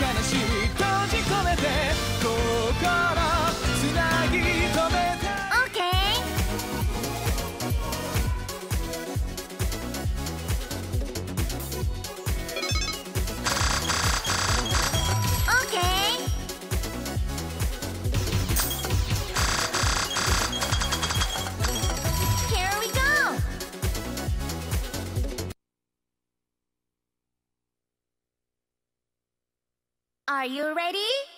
悲しい。Are you ready?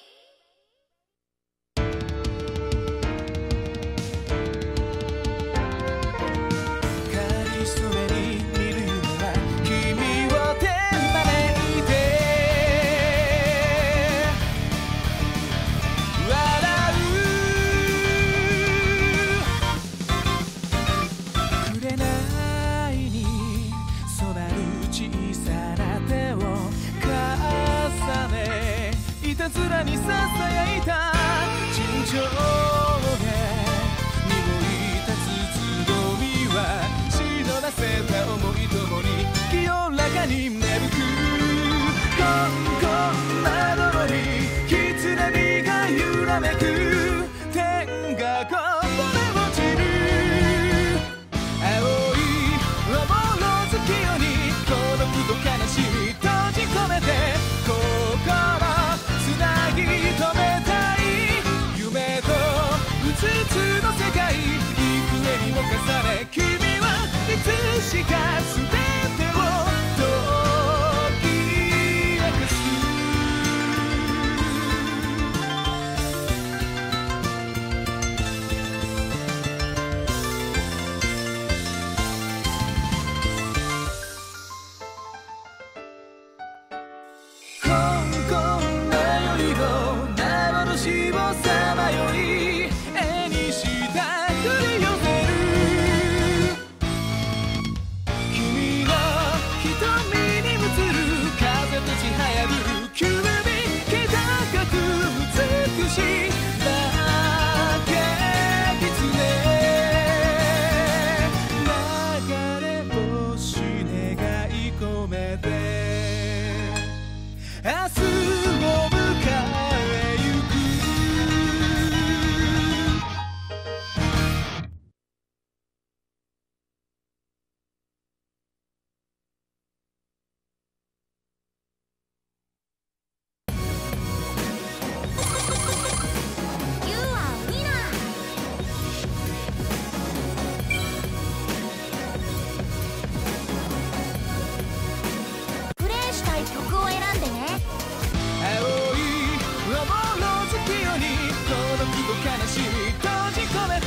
しみ閉じ込めて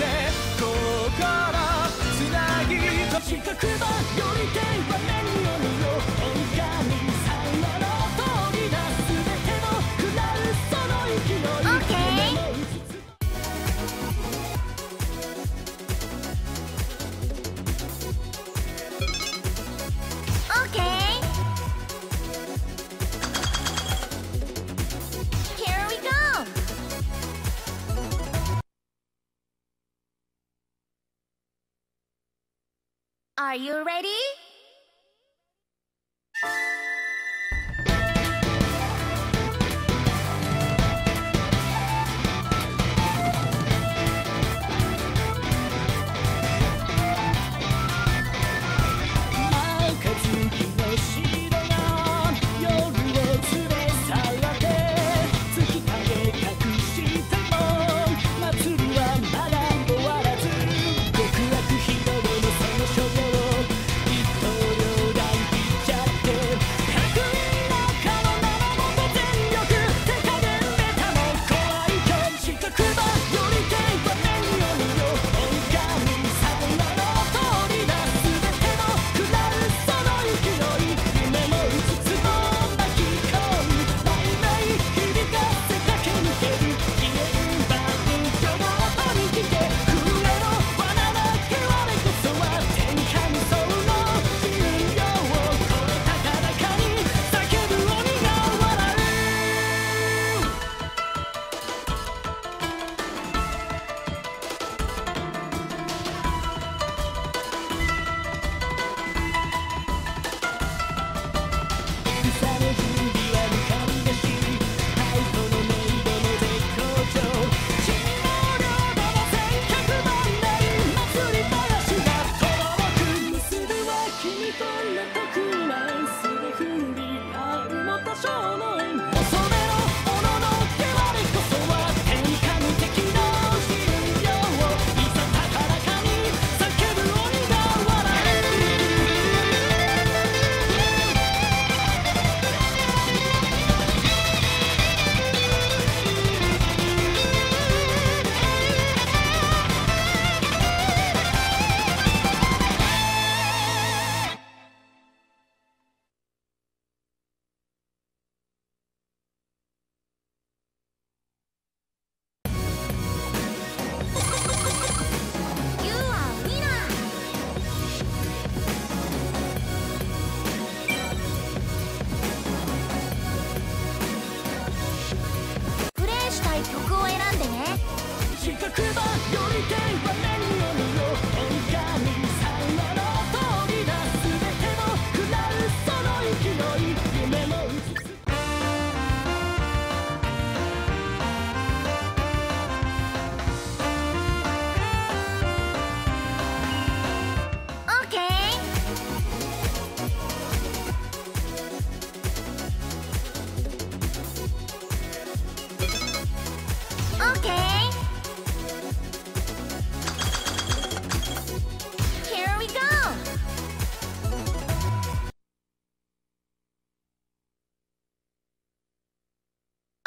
心つなぎと四角はより手は目に Are you ready?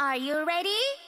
Are you ready?